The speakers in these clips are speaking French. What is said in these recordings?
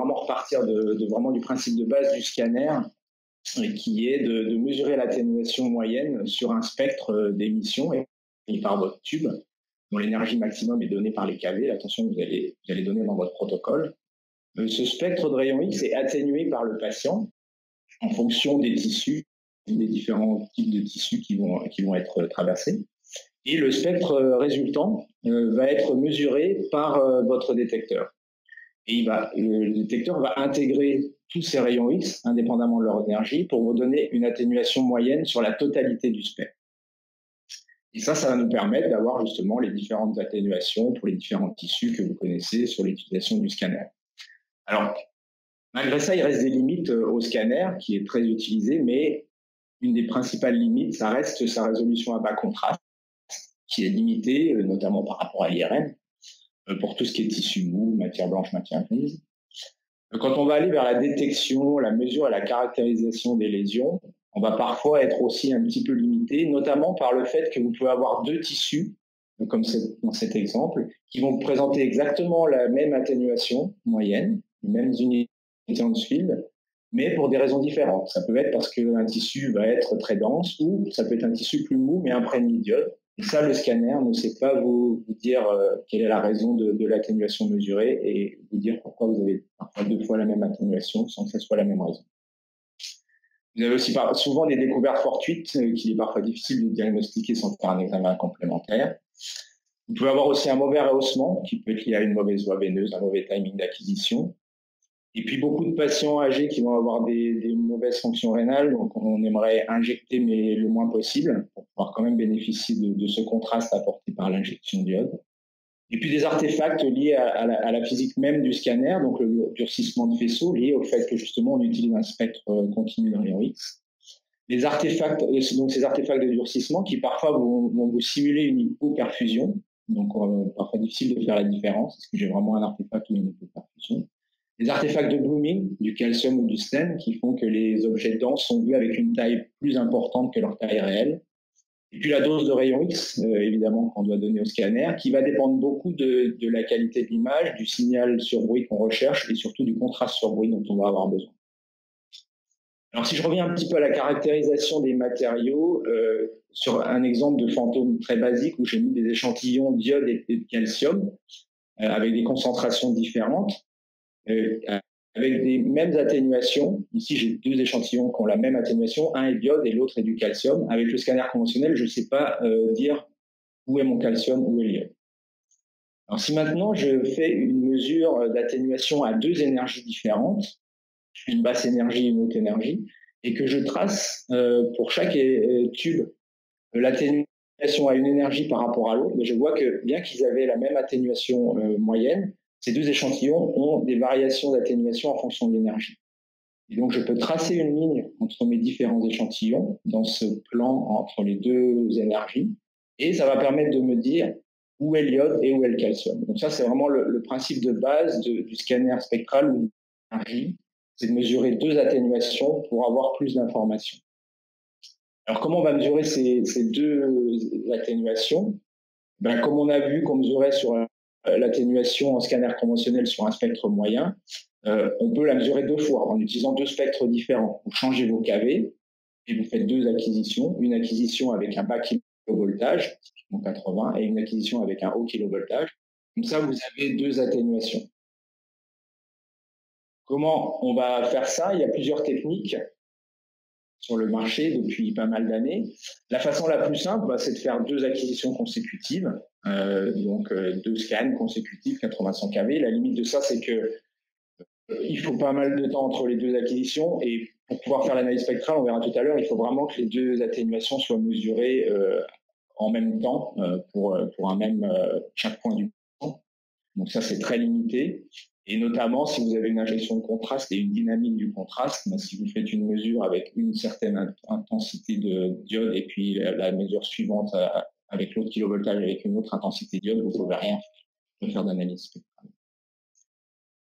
vraiment repartir de, vraiment du principe de base du scanner, qui est de, mesurer l'atténuation moyenne sur un spectre d'émission et par votre tube, dont l'énergie maximum est donnée par les KV, l'attention que vous allez, vous allez donner dans votre protocole. Ce spectre de rayon X est atténué par le patient en fonction des tissus, des différents types de tissus qui vont, qui vont être traversés. Et le spectre résultant euh, va être mesuré par euh, votre détecteur. Et le détecteur va intégrer tous ces rayons X, indépendamment de leur énergie, pour vous donner une atténuation moyenne sur la totalité du spectre. Et ça, ça va nous permettre d'avoir justement les différentes atténuations pour les différents tissus que vous connaissez sur l'utilisation du scanner. Alors, malgré ça, il reste des limites euh, au scanner qui est très utilisé, mais une des principales limites, ça reste sa résolution à bas contraste, qui est limitée, euh, notamment par rapport à l'IRM, pour tout ce qui est tissu mou, matière blanche, matière grise. Quand on va aller vers la détection, la mesure et la caractérisation des lésions, on va parfois être aussi un petit peu limité, notamment par le fait que vous pouvez avoir deux tissus, comme dans cet exemple, qui vont présenter exactement la même atténuation moyenne, les mêmes unités en field, mais pour des raisons différentes. Ça peut être parce qu'un tissu va être très dense ou ça peut être un tissu plus mou mais imprégné d'iode. Ça, le scanner ne sait pas vous, dire euh, quelle est la raison de, de l'atténuation mesurée et vous dire pourquoi vous avez parfois deux fois la même atténuation sans que ce soit la même raison. Vous avez aussi souvent des découvertes fortuites euh, qu'il est parfois difficile de diagnostiquer sans faire un examen complémentaire. Vous pouvez avoir aussi un mauvais rehaussement qui peut être lié à une mauvaise voie veineuse, un mauvais timing d'acquisition. Et puis beaucoup de patients âgés qui vont avoir des, mauvaises fonctions rénales, donc on aimerait injecter mais le moins possible pour pouvoir quand même bénéficier de, ce contraste apporté par l'injection d'iode. Et puis des artefacts liés à, la, physique même du scanner, donc le durcissement de faisceau lié au fait que justement on utilise un spectre euh, continu dans les. Les artefacts, euh, donc ces artefacts de durcissement qui parfois vont, vous simuler une hypoperfusion, donc euh, parfois difficile de faire la différence, est-ce que j'ai vraiment un artefact ou une hypoperfusion. Les artefacts de blooming, du calcium ou du sten, qui font que les objets denses sont vus avec une taille plus importante que leur taille réelle. Et puis la dose de rayon X, euh, évidemment, qu'on doit donner au scanner, qui va dépendre beaucoup de, la qualité de l'image, du signal sur bruit qu'on recherche et surtout du contraste sur bruit dont on va avoir besoin. Alors si je reviens un petit peu à la caractérisation des matériaux, euh, sur un exemple de fantôme très basique où j'ai mis des échantillons d'iode et de calcium euh, avec des concentrations différentes, avec des mêmes atténuations. Ici, j'ai deux échantillons qui ont la même atténuation. Un est d'iode et l'autre est du calcium. Avec le scanner conventionnel, je ne sais pas euh, dire où est mon calcium, où est l'iode. Alors, si maintenant je fais une mesure d'atténuation à deux énergies différentes, une basse énergie et une haute énergie, et que je trace euh, pour chaque euh, tube l'atténuation à une énergie par rapport à l'autre, je vois que bien qu'ils avaient la même atténuation moyenne, ces deux échantillons ont des variations d'atténuation en fonction de l'énergie. Donc, je peux tracer une ligne entre mes différents échantillons dans ce plan entre les deux énergies, et ça va permettre de me dire où est l'iode et où est le calcium. Donc ça, c'est vraiment le, principe de base du scanner spectral ou d'énergie, c'est de mesurer deux atténuations pour avoir plus d'informations. Alors, comment on va mesurer ces, ces deux atténuations? Ben, Comme on a vu qu'on mesurait sur l'atténuation en scanner conventionnel sur un spectre moyen, euh, on peut la mesurer deux fois en utilisant deux spectres différents. Vous changez vos KV et vous faites deux acquisitions, une acquisition avec un bas kilovoltage, 80, et une acquisition avec un haut kilovoltage. Comme ça, vous avez deux atténuations. Comment on va faire ça? Il y a plusieurs techniques sur le marché depuis pas mal d'années. La façon la plus simple, bah, c'est de faire deux acquisitions consécutives, euh, donc euh, deux scans consécutifs, 80 kV. La limite de ça, c'est que euh, il faut pas mal de temps entre les deux acquisitions et pour pouvoir faire l'analyse spectrale, on verra tout à l'heure, il faut vraiment que les deux atténuations soient mesurées en même temps pour, pour un même chaque point du temps. Donc ça, c'est très limité. Et notamment, si vous avez une injection de contraste et une dynamique du contraste, ben, si vous faites une mesure avec une certaine intensité de diode et puis la, mesure suivante euh, avec l'autre kilovoltage avec une autre intensité de diode, vous ne pouvez rien faire d'analyse spectrale.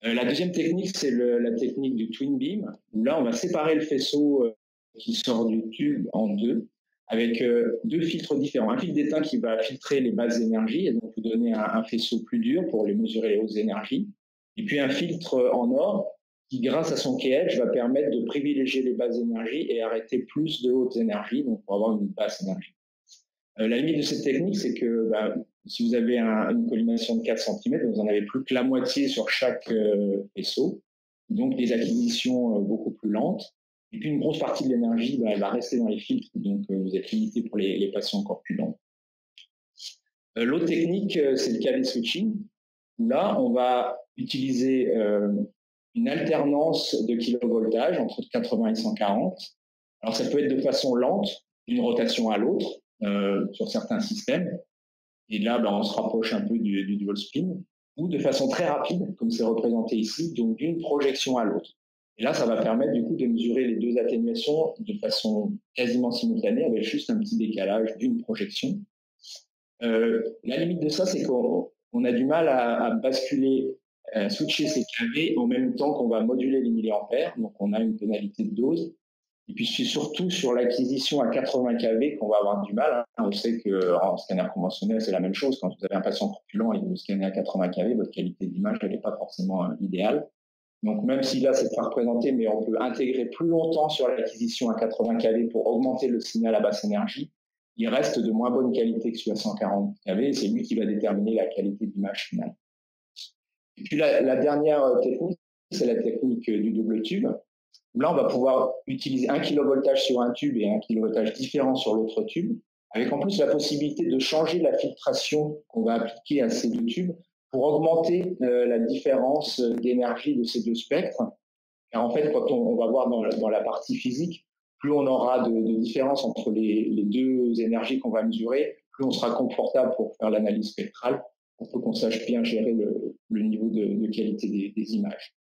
Euh, la deuxième technique, c'est la technique du twin beam, où là, on va séparer le faisceau euh, qui sort du tube en deux, avec deux filtres différents. Un filtre d'étain qui va filtrer les basses énergies et donc vous donner un, un faisceau plus dur pour les mesurer les hautes énergies, Et puis un filtre en or qui, grâce à son KH, va permettre de privilégier les basses énergies et arrêter plus de hautes énergies, donc pour avoir une basse énergie. Euh, la limite de cette technique, c'est que bah, si vous avez une collimation de 4 cm, vous n'en avez plus que la moitié sur chaque euh, vaisseau, donc des acquisitions euh, beaucoup plus lentes. Et puis une grosse partie de l'énergie, bah, va rester dans les filtres, donc vous êtes limité pour les, patients encore plus lents. L'autre technique, c'est le KV switching. Là, on va utiliser une alternance de kilovoltage entre 80 et 140. Alors ça peut être de façon lente, d'une rotation à l'autre euh, sur certains systèmes. Et là, ben, on se rapproche un peu du, du dual spin, ou de façon très rapide, comme c'est représenté ici, donc d'une projection à l'autre. Et là, ça va permettre du coup de mesurer les deux atténuations de façon quasiment simultanée, avec juste un petit décalage d'une projection. Euh, la limite de ça, c'est qu'on a du mal à, à basculer euh, switcher ces KV en même temps qu'on va moduler les milliampères. Donc, on a une pénalité de dose. Et puis, c'est surtout sur l'acquisition à 80 kV qu'on va avoir du mal. Hein. On sait qu'en scanner conventionnel, c'est la même chose. Quand vous avez un patient corpulent et vous scannez à 80 kV, votre qualité d'image, n'est pas forcément euh, idéale. Donc, même si là, c'est pas représenté, mais on peut intégrer plus longtemps sur l'acquisition à 80 kV pour augmenter le signal à basse énergie, il reste de moins bonne qualité que celui à 140 kV. C'est lui qui va déterminer la qualité d'image finale. Et puis la, dernière euh, technique, c'est la technique euh, du double tube. Là, on va pouvoir utiliser un kilovoltage sur un tube et un kilovoltage différent sur l'autre tube, avec en plus la possibilité de changer la filtration qu'on va appliquer à ces deux tubes pour augmenter euh, la différence d'énergie de ces deux spectres. Car en fait, quand on, va voir dans la, partie physique, plus on aura de, différence entre les deux énergies qu'on va mesurer, plus on sera confortable pour faire l'analyse spectrale pour qu'on sache bien gérer le, niveau de, qualité des, images.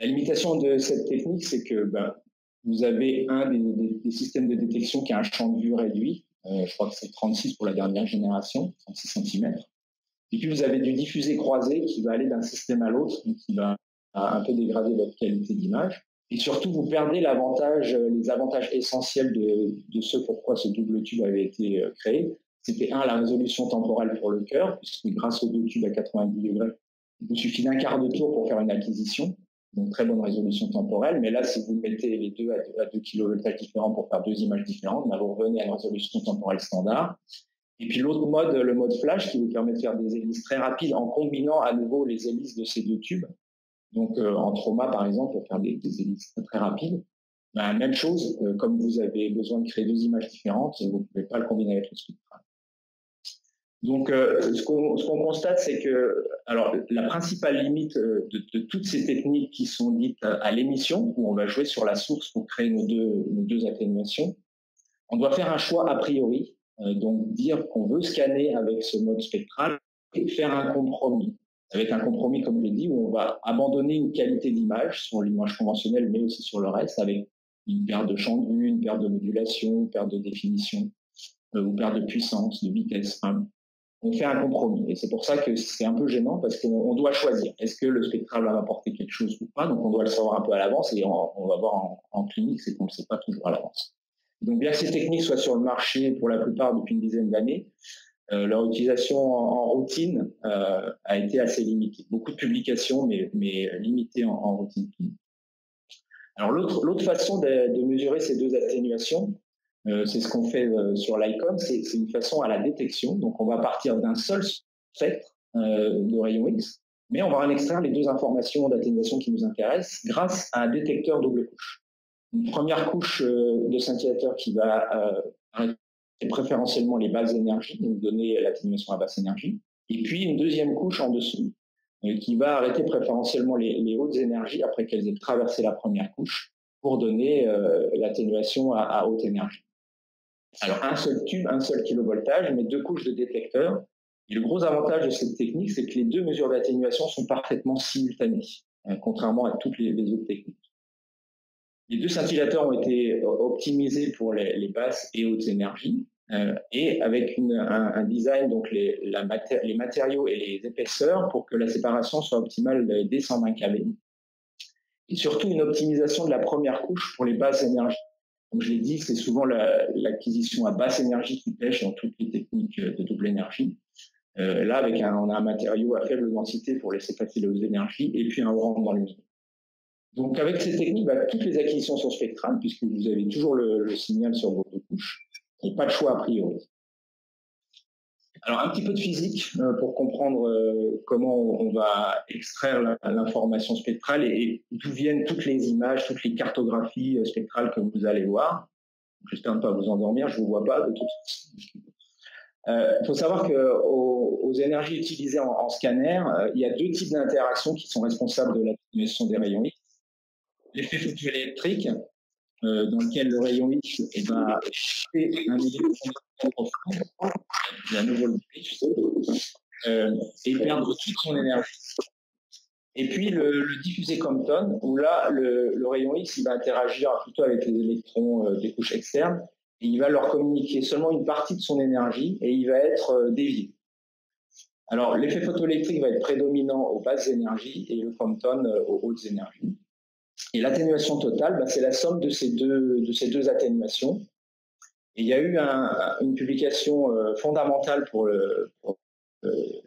La limitation de cette technique, c'est que ben, vous avez un des, systèmes de détection qui a un champ de vue réduit. Euh, je crois que c'est 36 pour la dernière génération, 36 cm. Et puis vous avez du diffusé croisé qui va aller d'un système à l'autre, qui va un peu dégrader votre qualité d'image. Et surtout, vous perdez l'avantage, les avantages essentiels de, de ce pourquoi ce double tube avait été euh, créé, c'était un, la résolution temporelle pour le cœur, puisque grâce aux deux tubes à 90 degrés, il vous suffit d'un quart de tour pour faire une acquisition. Donc très bonne résolution temporelle. Mais là, si vous mettez les deux à 2 kV différents pour faire deux images différentes, bah, vous revenez à une résolution temporelle standard. Et puis l'autre mode, le mode flash, qui vous permet de faire des hélices très rapides en combinant à nouveau les hélices de ces deux tubes. Donc euh, en trauma, par exemple, pour faire des, hélices très, rapides. Bah, même chose, euh, comme vous avez besoin de créer deux images différentes, vous ne pouvez pas le combiner avec le spectrum. Donc, euh, ce qu'on constate, c'est que, alors, la principale limite euh, de, toutes ces techniques qui sont dites à, l'émission, où on va jouer sur la source pour créer nos deux, nos deux atténuations, on doit faire un choix a priori, euh, donc dire qu'on veut scanner avec ce mode spectral et faire un compromis. Avec un compromis, comme je l'ai dit, où on va abandonner une qualité d'image sur l'image conventionnelle, mais aussi sur le reste, avec une perte de champ de vue, une perte de modulation, une perte de définition, ou perte de puissance, de vitesse on fait un compromis. Et c'est pour ça que c'est un peu gênant parce qu'on doit choisir. Est-ce que le spectral va apporter quelque chose ou pas? Donc on doit le savoir un peu à l'avance et on, va voir en, clinique, c'est qu'on ne sait pas toujours à l'avance. Donc bien que ces techniques soient sur le marché pour la plupart depuis une dizaine d'années, euh, leur utilisation en, routine euh, a été assez limitée. Beaucoup de publications, mais, mais limitées en, routine Alors l'autre façon de, mesurer ces deux atténuations, c'est ce qu'on fait euh, sur l'ICON, c'est une façon à la détection. Donc, on va partir d'un seul spectre euh, de rayon X, mais on va en extraire les deux informations d'atténuation qui nous intéressent grâce à un détecteur double couche. Une première couche de scintillateur qui va arrêter préférentiellement les basses énergies, nous donner l'atténuation à basse énergie, et puis une deuxième couche en dessous qui va arrêter préférentiellement les, hautes énergies après qu'elles aient traversé la première couche pour donner l'atténuation à haute énergie. Alors, un seul tube, un seul kilovoltage, mais deux couches de détecteurs. Et le gros avantage de cette technique, c'est que les deux mesures d'atténuation sont parfaitement simultanées, hein, contrairement à toutes les, autres techniques. Les deux scintillateurs ont été optimisés pour les, basses et hautes énergies, euh, et avec un, design, donc les, les matériaux et les épaisseurs, pour que la séparation soit optimale dès 120 kV. Et surtout une optimisation de la première couche pour les basses énergies. Comme je l'ai dit, c'est souvent l'acquisition à basse énergie qui pêche dans toutes les techniques de double énergie. là, avec un, on a un matériau à faible densité pour laisser passer les hautes énergies et puis un haut dans le milieu. Donc, avec ces techniques, bah, toutes les acquisitions sont spectrales puisque vous avez toujours le, le signal sur vos deux couches et pas de choix a priori. Alors, un petit peu de physique euh, pour comprendre euh, comment on va extraire l'information spectrale et, d'où viennent toutes les images, toutes les cartographies euh, spectrales que vous allez voir. J'espère ne pas vous endormir, je vous vois pas de toute façon. Il faut savoir qu'aux aux énergies utilisées en, scanner, il y a deux types d'interactions qui sont responsables de l'atténuation des rayons X. L'effet photoélectrique, euh, dans lequel le rayon X va choper un électron à nouveau le euh, et perdre toute son énergie. Et puis le, diffusé Compton, où là, le, rayon X va interagir plutôt avec les électrons euh, des couches externes, et il va leur communiquer seulement une partie de son énergie, et il va être dévié. Alors l'effet photoélectrique va être prédominant aux basses énergies et le Compton aux hautes énergies. Et l'atténuation totale, bah, c'est la somme de ces deux, atténuations. Il y a eu un, une publication euh, fondamentale pour, euh,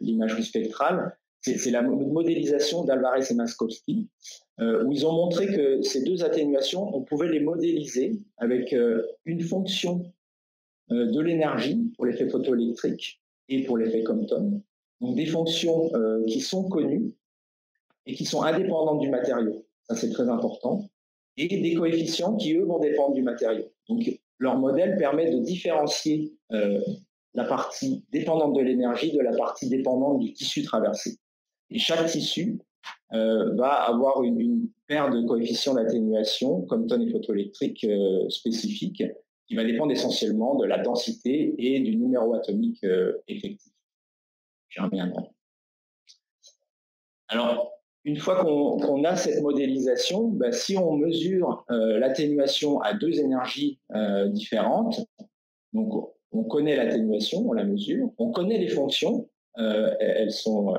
l'imagerie spectrale, c'est la modélisation d'Alvarez et Maskowski, euh, où ils ont montré que ces deux atténuations, on pouvait les modéliser avec une fonction de l'énergie pour l'effet photoélectrique et pour l'effet Compton. Donc des fonctions qui sont connues et qui sont indépendantes du matériau ça c'est très important, et des coefficients qui, eux, vont dépendre du matériau. Donc, leur modèle permet de différencier euh, la partie dépendante de l'énergie de la partie dépendante du tissu traversé. Et chaque tissu euh, va avoir une, paire de coefficients d'atténuation, comme tonne et photoélectrique euh, spécifiques, qui va dépendre essentiellement de la densité et du numéro atomique effectif. J'y reviendrai. Alors, une fois qu'on a cette modélisation, bah, si on mesure euh, l'atténuation à deux énergies euh, différentes, donc on connaît l'atténuation, on la mesure, on connaît les fonctions, euh, elles, sont,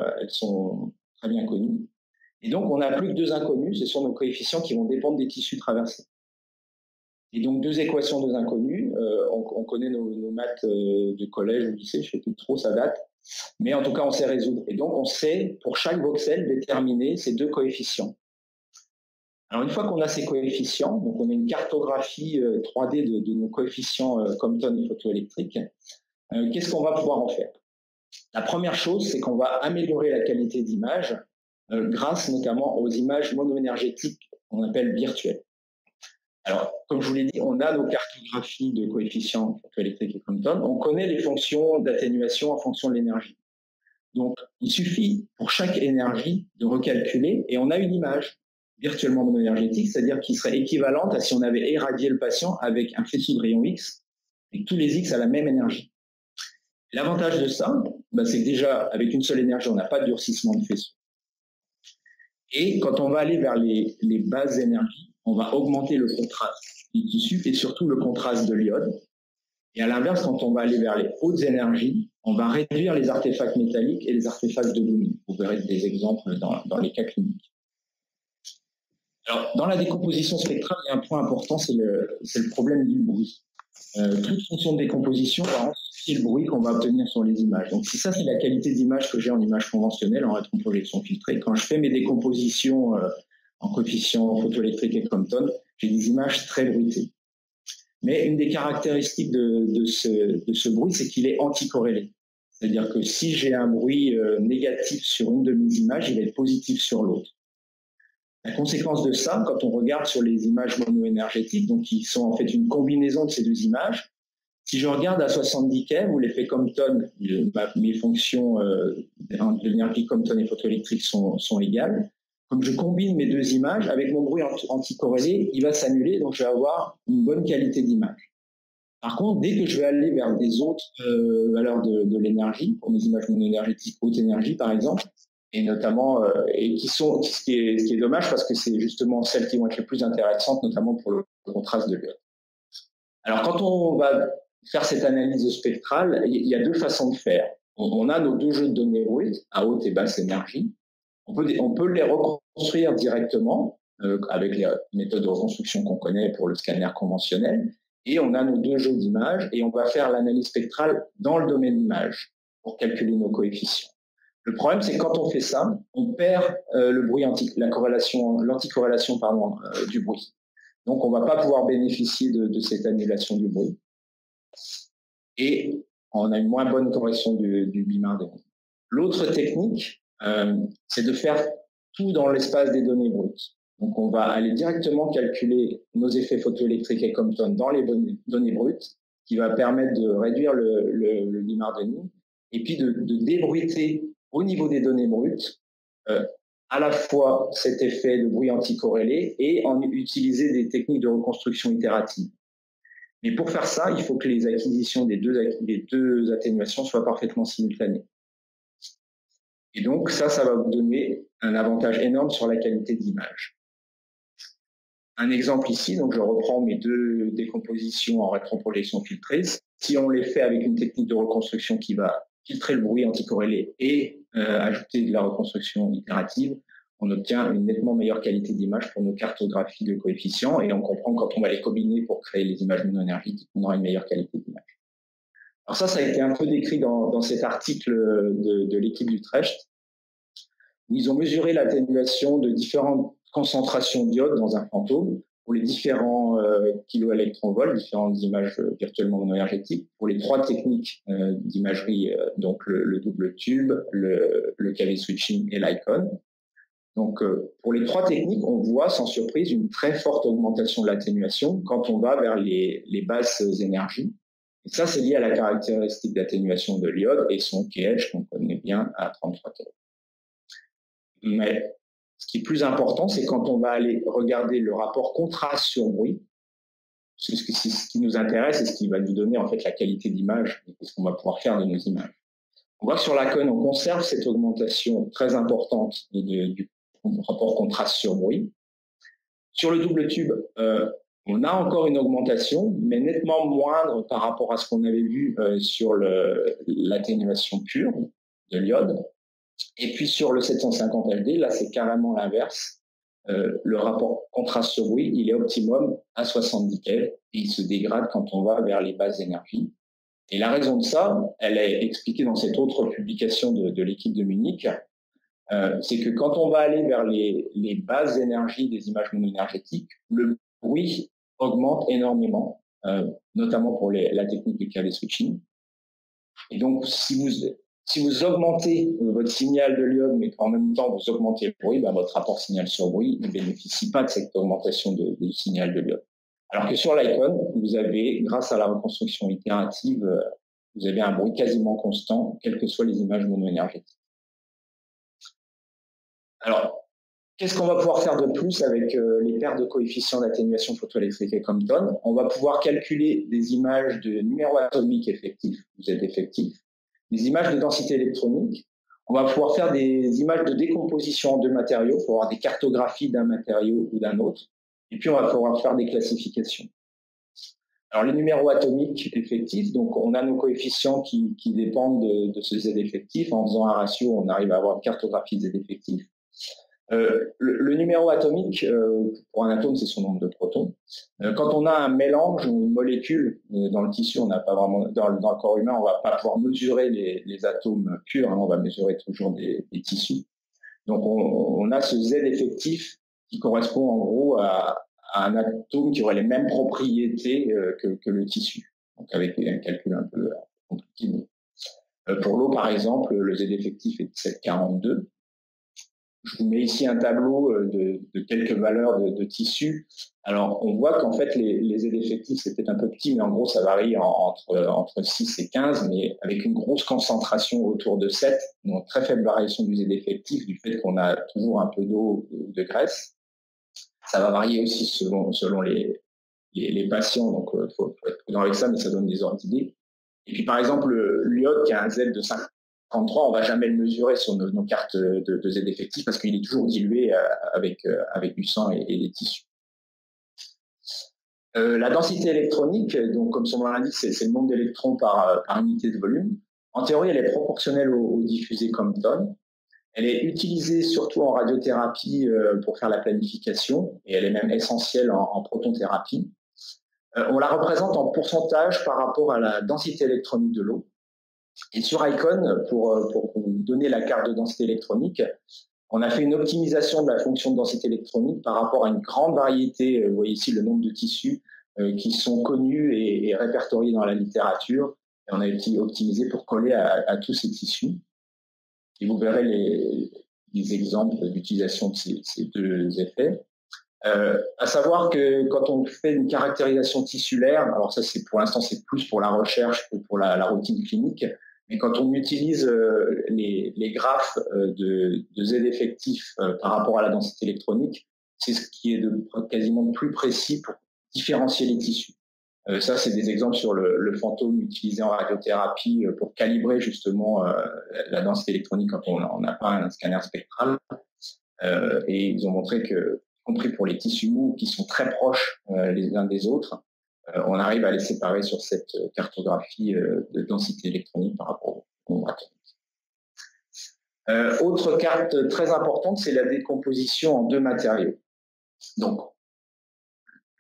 très bien connues, et donc on n'a plus que deux inconnus, ce sont nos coefficients qui vont dépendre des tissus traversés. Et donc deux équations, deux inconnus, on, on, connaît nos, nos maths de collège ou lycée, je ne sais plus trop, ça date, mais en tout cas, on sait résoudre. Et donc, on sait, pour chaque voxel, déterminer ces deux coefficients. Alors, une fois qu'on a ces coefficients, donc on a une cartographie 3D euh, de, nos coefficients euh, Compton et photoélectriques, euh, qu'est-ce qu'on va pouvoir en faire? La première chose, c'est qu'on va améliorer la qualité d'image grâce notamment aux images monoénergétiques qu'on appelle virtuelles. Alors, comme je vous l'ai dit, on a nos cartographies de coefficients photoélectriques et Compton. On connaît les fonctions d'atténuation en fonction de l'énergie. Donc, il suffit pour chaque énergie de recalculer et on a une image virtuellement monoénergétique, c'est-à-dire qui serait équivalente à si on avait irradié le patient avec un faisceau de rayons X et tous les X à la même énergie. L'avantage de ça, bah, c'est que déjà, avec une seule énergie, on n'a pas de durcissement de faisceau. Et quand on va aller vers les, les bases énergies, on va augmenter le contraste du tissu et surtout le contraste de l'iode. Et à l'inverse, quand on va aller vers les hautes énergies, on va réduire les artefacts métalliques et les artefacts de lumine. Vous verrez des exemples dans, les cas cliniques. Alors, dans la décomposition spectrale, il y a un point important, c'est le, le, problème du bruit. Euh, toute fonction de décomposition va amplifier le bruit qu'on va obtenir sur les images. Donc, si ça, c'est la qualité d'image que j'ai en image conventionnelle, en rétroprojection filtrée. Quand je fais mes décompositions euh, en coefficient photoélectrique et Compton, j'ai des images très bruitées. Mais une des caractéristiques de, ce, bruit, c'est qu'il est anticorrélé. C'est-à-dire que si j'ai un bruit euh, négatif sur une de mes images, il va être positif sur l'autre. La conséquence de ça, quand on regarde sur les images monoénergétiques, donc qui sont en fait une combinaison de ces deux images, si je regarde à 70 keV où l'effet Compton, mes fonctions euh, de l'énergie Compton et photoélectrique sont, sont égales, comme je combine mes deux images, avec mon bruit anticorrélé, il va s'annuler, donc je vais avoir une bonne qualité d'image. Par contre, dès que je vais aller vers des autres euh, valeurs de, l'énergie, pour mes images non énergétiques, haute énergie par exemple, et notamment, euh, et qui sont, ce qui, est, dommage parce que c'est justement celles qui vont être les plus intéressantes, notamment pour le, contraste de l'iode. Alors, quand on va faire cette analyse spectrale, il y a deux façons de faire. On, a nos deux jeux de données bruites à haute et basse énergie. On peut, on peut les reconstruire directement euh, avec les méthodes de reconstruction qu'on connaît pour le scanner conventionnel. Et on a nos deux jeux d'images et on va faire l'analyse spectrale dans le domaine d'image. pour calculer nos coefficients. Le problème, c'est quand on fait ça, on perd euh, le bruit anti, la corrélation, l'anticorrélation pardon, euh, du bruit. Donc, on va pas pouvoir bénéficier de, cette annulation du bruit. Et on a une moins bonne correction du, du L'autre technique, euh, c'est de faire tout dans l'espace des données brutes. Donc, on va aller directement calculer nos effets photoélectriques et Compton dans les données brutes, qui va permettre de réduire le, le, le et puis de, débruiter au niveau des données brutes euh, à la fois cet effet de bruit anticorrélé et en utiliser des techniques de reconstruction itérative. Mais pour faire ça, il faut que les acquisitions des deux atténuations soient parfaitement simultanées. Et donc ça, ça va vous donner un avantage énorme sur la qualité d'image. Un exemple ici, donc je reprends mes deux décompositions en rétroprojection filtrée. Si on les fait avec une technique de reconstruction qui va filtrer le bruit anticorrélé et euh, ajouter de la reconstruction itérative, on obtient une nettement meilleure qualité d'image pour nos cartographies de coefficients et on comprend quand on va les combiner pour créer les images mono-énergétiques, on aura une meilleure qualité d'image. Alors ça, ça a été un peu décrit dans, cet article de, de l'équipe d'Utrecht, où ils ont mesuré l'atténuation de différentes concentrations d'iode dans un fantôme pour les différents euh, kiloélectronvolts, différentes images euh, virtuellement mono-énergétiques, pour les trois techniques euh, d'imagerie, euh, donc le, le, double tube, le, le switching et l'icon. Donc, pour les trois techniques, on voit sans surprise une très forte augmentation de l'atténuation quand on va vers les basses énergies. Et ça, c'est lié à la caractéristique d'atténuation de l'iode et son KH qu'on connaît bien à 33 kV. Mais ce qui est plus important, c'est quand on va aller regarder le rapport contraste sur bruit, c'est ce, qui nous intéresse et ce qui va nous donner en fait la qualité d'image et ce qu'on va pouvoir faire de nos images. On voit que sur la conne, on conserve cette augmentation très importante du rapport contraste sur bruit. Sur le double tube, euh, on a encore une augmentation, mais nettement moindre par rapport à ce qu'on avait vu euh, sur l'atténuation pure de l'iode. Et puis sur le 750 LD, là c'est carrément l'inverse. Euh, le rapport contraste sur bruit, il est optimum à 70 kV et il se dégrade quand on va vers les bases énergies. Et la raison de ça, elle est expliquée dans cette autre publication de, de l'équipe de Munich. Euh, c'est que quand on va aller vers les, les bases énergies des images monoénergétiques, le bruit augmente énormément, euh, notamment pour la technique du KV switching. Et donc, si vous augmentez votre signal de l'iode, mais qu'en même temps vous augmentez le bruit, ben, votre rapport signal sur bruit ne bénéficie pas de cette augmentation de, de signal de l'iode. Alors que sur l'icon, vous avez, grâce à la reconstruction itérative, euh, vous avez un bruit quasiment constant, quelles que soient les images monoénergétiques. Alors, qu'est-ce qu'on va pouvoir faire de plus avec euh, les paires de coefficients d'atténuation photoélectrique et Compton On va pouvoir calculer des images de numéro atomique effectif, des images de densité électronique. On va pouvoir faire des images de décomposition deux matériaux pour avoir des cartographies d'un matériau ou d'un autre. Et puis, on va pouvoir faire des classifications. Alors, les numéros atomiques effectifs, donc on a nos coefficients qui, qui dépendent de, de, ce Z effectif. En faisant un ratio, on arrive à avoir une cartographie de Z effectif. Euh, le, numéro atomique, euh, pour un atome, c'est son nombre de protons. Euh, quand on a un mélange ou une molécule dans le tissu, on n'a pas vraiment dans, le corps humain, on va pas pouvoir mesurer les, atomes purs, hein, on va mesurer toujours des, tissus. Donc on, a ce Z effectif qui correspond en gros à, un atome qui aurait les mêmes propriétés que, le tissu. Donc avec un calcul un peu compliqué. pour l'eau, par exemple, le Z effectif est de 742. Je vous mets ici un tableau euh, de, quelques valeurs de, de, tissu. Alors, on voit qu'en fait, les, aides effectives, c'était un peu petit, mais en gros, ça varie entre, entre 6 et 15, mais avec une grosse concentration autour de 7, donc très faible variation du Z effectif du fait qu'on a toujours un peu d'eau ou de graisse. Ça va varier aussi selon, selon les, les, les patients, donc il euh, faut, faut, être prudent avec ça, mais ça donne des ordres d'idées. Et puis, par exemple, l'iode qui a un Z de 5 33, on va jamais le mesurer sur nos, cartes de, Z effectif parce qu'il est toujours dilué euh, avec, euh, avec du sang et, les tissus. Euh, la densité électronique, donc comme son nom l'indique, c'est le nombre d'électrons par, unité de volume. En théorie, elle est proportionnelle au, diffusé Compton. Elle est utilisée surtout en radiothérapie pour faire la planification et elle est même essentielle en, en protonthérapie. On la représente en pourcentage par rapport à la densité électronique de l'eau. Et sur Icon, pour, pour vous donner la carte de densité électronique, on a fait une optimisation de la fonction de densité électronique par rapport à une grande variété, vous voyez ici le nombre de tissus qui sont connus et, répertoriés dans la littérature. Et on a optimisé pour coller à, tous ces tissus. Et vous verrez les, exemples d'utilisation de ces, deux effets. Euh, à savoir que quand on fait une caractérisation tissulaire, alors ça c'est pour l'instant c'est plus pour la recherche que pour la, routine clinique, mais quand on utilise euh, les, graphes euh, de, de Z effectifs euh, par rapport à la densité électronique, c'est ce qui est de, quasiment plus précis pour différencier les tissus. Ça, c'est des exemples sur le, le, fantôme utilisé en radiothérapie pour calibrer justement la densité électronique quand on n'a pas un scanner spectral. et ils ont montré que, y compris pour les tissus mous qui sont très proches les uns des autres, on arrive à les séparer sur cette cartographie de densité électronique par rapport au atomique. autre carte très importante, c'est la décomposition en deux matériaux. Donc,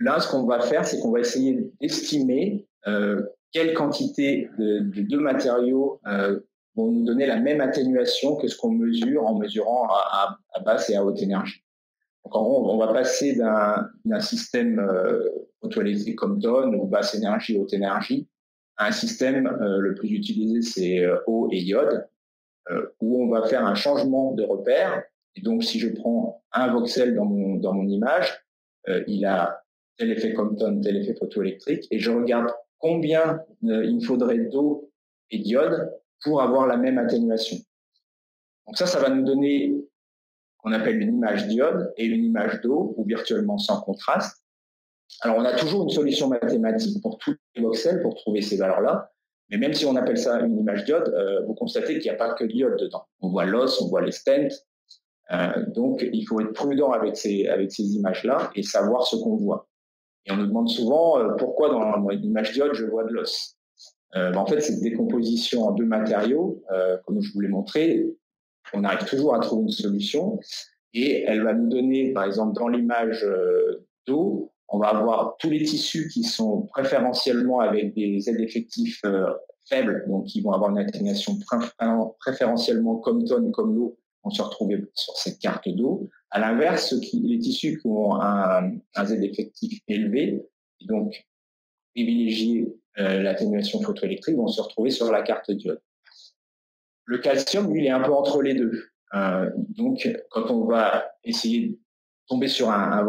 Là, ce qu'on va faire, c'est qu'on va essayer d'estimer euh, quelle quantité de, deux matériaux euh, vont nous donner la même atténuation que ce qu'on mesure en mesurant à, basse et à haute énergie. On va passer d'un système euh, autoélectrique Compton ou basse énergie, haute énergie, à un système, le plus utilisé, c'est eau et iode, où on va faire un changement de repère. Donc, si je prends un voxel dans mon, dans mon image, il a tel effet Compton, tel effet photoélectrique, et je regarde combien euh, il me faudrait d'eau et d'iode pour avoir la même atténuation. Donc ça, ça va nous donner qu'on appelle une image d'iode et une image d'eau, ou virtuellement sans contraste. Alors on a toujours une solution mathématique pour tous les voxels pour trouver ces valeurs-là, mais même si on appelle ça une image d'iode, euh, vous constatez qu'il n'y a pas que d'iode dedans. On voit l'os, on voit les stents, euh, donc il faut être prudent avec ces, images-là et savoir ce qu'on voit. Et on nous demande souvent euh, pourquoi dans l'image diode je vois de l'os. Ben, en fait, cette décomposition en deux matériaux, comme je vous l'ai montré, on arrive toujours à trouver une solution et elle va nous donner, par exemple, dans l'image d'eau, on va avoir tous les tissus qui sont préférentiellement avec des Z effectifs faibles, donc qui vont avoir une atténuation préférentiellement comme tonne, comme l'eau, on se retrouver sur cette carte d'eau. À l'inverse, les tissus qui ont un, un Z effectif élevé, donc privilégier euh, l'atténuation photoélectrique, vont se retrouver sur la carte diode. Le calcium, lui, il est un peu entre les deux. Euh, donc, quand on va essayer de tomber sur un,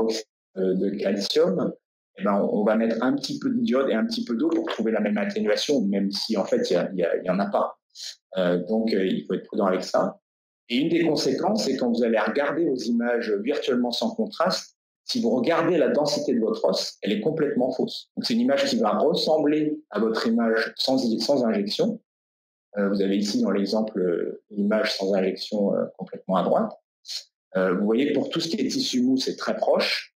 euh, de calcium, eh ben, on, va mettre un petit peu de diode et un petit peu d'eau pour trouver la même atténuation, même si en fait, il n'y en a pas. Euh, donc, il faut être prudent avec ça. Et une des conséquences, c'est quand vous allez regarder vos images virtuellement sans contraste, si vous regardez la densité de votre os, elle est complètement fausse. C'est une image qui va ressembler à votre image sans injection. Euh, vous avez ici dans l'exemple euh, l'image sans injection euh, complètement à droite. vous voyez que pour tout ce qui est tissu mou, c'est très proche.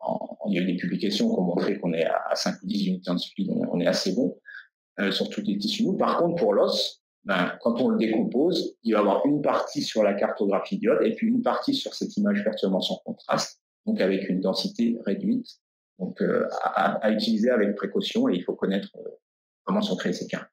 En, il y a eu des publications qui ont montré qu'on est à 5 ou 10 unités en speed, on est assez bon sur tous les tissus mous. Par contre, pour l'os, ben, quand on le décompose, il va y avoir une partie sur la cartographie diode et puis une partie sur cette image virtuellement sans contraste, donc avec une densité réduite, donc à, utiliser avec précaution et il faut connaître comment sont créés ces cartes.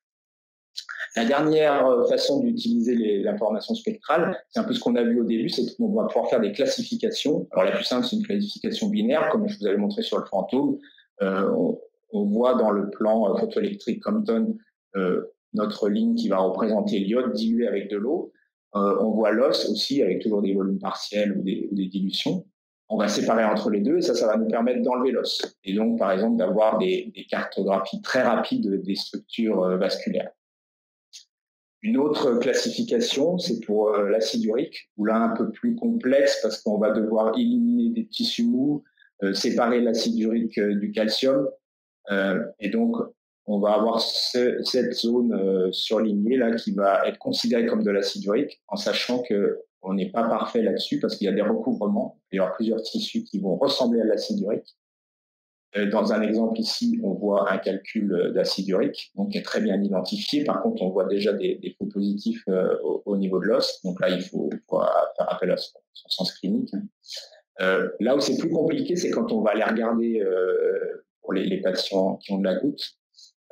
La dernière euh, façon d'utiliser l'information spectrale, c'est un peu ce qu'on a vu au début, c'est qu'on va pouvoir faire des classifications. Alors la plus simple, c'est une classification binaire, comme je vous avais montré sur le fantôme. on, on, voit dans le plan photoélectrique Compton euh, notre ligne qui va représenter l'iode dilué avec de l'eau. Euh, on voit l'os aussi avec toujours des volumes partiels ou des, dilutions. On va séparer entre les deux et ça, ça va nous permettre d'enlever l'os. Et donc, par exemple, d'avoir des, cartographies très rapides des structures euh, vasculaires. Une autre classification, c'est pour euh, l'acide urique, où là, un peu plus complexe parce qu'on va devoir éliminer des tissus mous, séparer l'acide urique du calcium. et donc, on va avoir cette zone euh, surlignée là qui va être considérée comme de l'acide urique, en sachant que on n'est pas parfait là-dessus parce qu'il y a des recouvrements. Il y aura plusieurs tissus qui vont ressembler à l'acide urique. Euh, dans un exemple ici, on voit un calcul d'acide urique, donc qui est très bien identifié. Par contre, on voit déjà des, des positifs euh, au, niveau de l'os. Donc là, il faut, faire appel à son, sens clinique. Euh, là où c'est plus compliqué, c'est quand on va aller regarder pour les, patients qui ont de la goutte.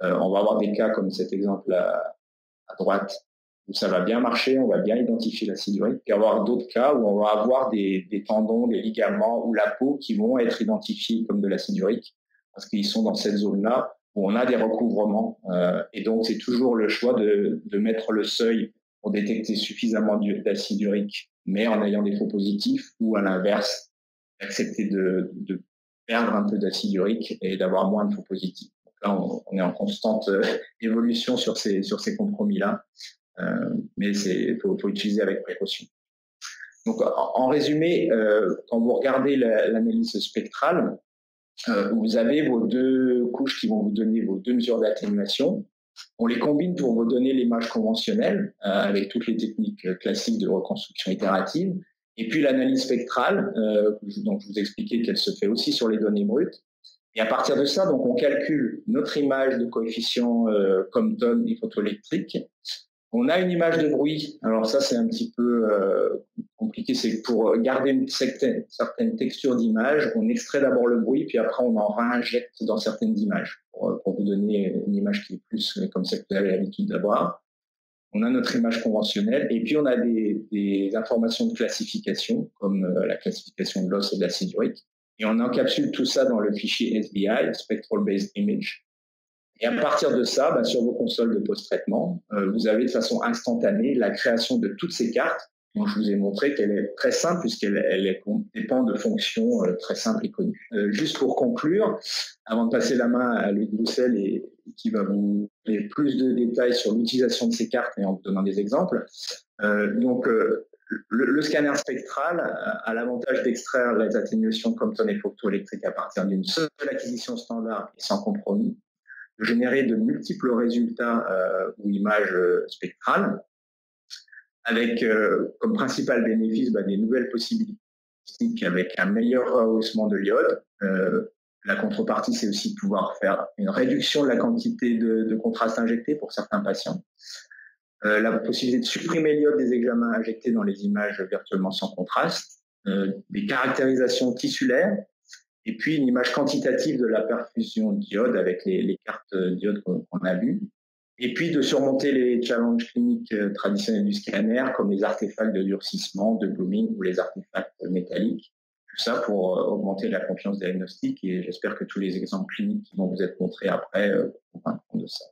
Euh, on va avoir des cas comme cet exemple à droite où ça va bien marcher, on va bien identifier l'acide urique, puis avoir d'autres cas où on va avoir des, tendons, des ligaments ou la peau qui vont être identifiés comme de l'acide urique parce qu'ils sont dans cette zone-là où on a des recouvrements. Euh, et donc, c'est toujours le choix de, de, mettre le seuil pour détecter suffisamment d'acide urique, mais en ayant des faux positifs, ou à l'inverse, accepter de, de, perdre un peu d'acide urique et d'avoir moins de faux positifs. Donc là, on, on, est en constante euh, évolution sur ces, sur ces compromis-là. Euh, mais c'est faut, faut, utiliser avec précaution. Donc, en, résumé, euh, quand vous regardez l'analyse spectrale, euh, vous avez vos deux couches qui vont vous donner vos deux mesures d'atténuation. On les combine pour vous donner l'image conventionnelle avec toutes les techniques classiques de reconstruction itérative. Et puis l'analyse spectrale, donc je vous expliquais qu'elle se fait aussi sur les données brutes. Et à partir de ça, donc on calcule notre image de coefficient Compton et photoélectrique on a une image de bruit. Alors ça, c'est un petit peu euh, compliqué. C'est pour garder une certaine, texture d'image, on extrait d'abord le bruit, puis après on en réinjecte dans certaines images pour, vous donner une image qui est plus comme celle que vous avez l'habitude d'avoir. On a notre image conventionnelle et puis on a des, informations de classification comme euh, la classification de l'os et de l'acide urique. Et on encapsule tout ça dans le fichier SBI, Spectral Based Image, et à partir de ça, bah, sur vos consoles de post-traitement, euh, vous avez de façon instantanée la création de toutes ces cartes dont je vous ai montré qu'elle est très simple puisqu'elle elle dépend de fonctions euh, très simples et connues. Euh, juste pour conclure, avant de passer la main à Louis Broussel et, qui va vous donner plus de détails sur l'utilisation de ces cartes et en vous donnant des exemples. donc, le, le, scanner spectral a l'avantage d'extraire les atténuations Compton et photoélectriques à partir d'une seule acquisition standard et sans compromis générer de multiples résultats euh, ou images euh, spectrales, avec euh, comme principal bénéfice bah, des nouvelles possibilités avec un meilleur rehaussement de l'iode. la contrepartie, c'est aussi de pouvoir faire une réduction de la quantité de, de contraste injecté pour certains patients. La possibilité de supprimer l'iode des examens injectés dans les images virtuellement sans contraste, des caractérisations tissulaires et puis une image quantitative de la perfusion d'iode avec les, cartes d'iode qu'on a vues, et puis de surmonter les challenges cliniques euh, traditionnels du scanner, comme les artefacts de durcissement, de blooming ou les artefacts métalliques. Tout ça pour euh, augmenter la confiance diagnostique et j'espère que tous les exemples cliniques qui vont vous être montrés après euh, de ça.